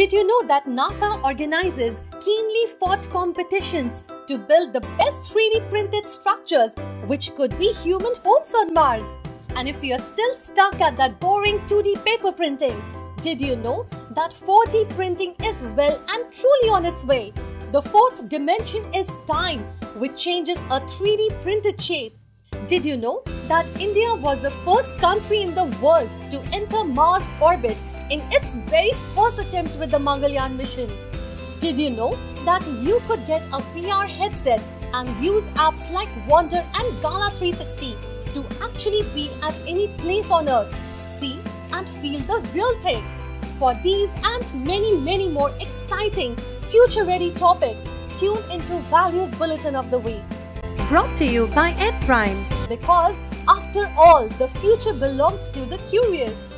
Did you know that NASA organizes keenly fought competitions to build the best 3D printed structures which could be human homes on Mars? And if you're still stuck at that boring 2D paper printing, did you know that 4D printing is well and truly on its way? The fourth dimension is time, which changes a 3D printed shape. Did you know that India was the first country in the world to enter Mars orbit in its very first attempt with the Mangalyaan mission? Did you know that you could get a VR headset and use apps like Wonder and Gala 360 to actually be at any place on earth, see and feel the real thing? For these and many, many more exciting, future ready topics, tune into Values Bulletin of the Week. Brought to you by Ed EdPrime. Because, after all, the future belongs to the curious.